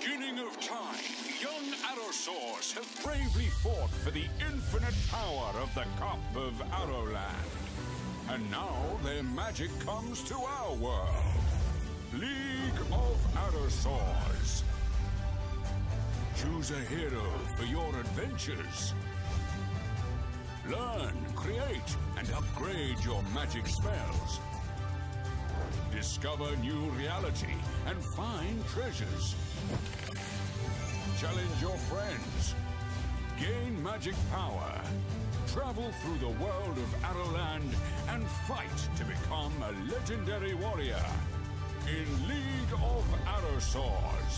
Beginning of time, young Arosaurs have bravely fought for the infinite power of the Cup of Arrowland. And now their magic comes to our world. League of Arosaurs. Choose a hero for your adventures. Learn, create, and upgrade your magic spells. Discover new reality and find treasures. Challenge your friends. Gain magic power. Travel through the world of Arrowland and fight to become a legendary warrior in League of Arosaurs.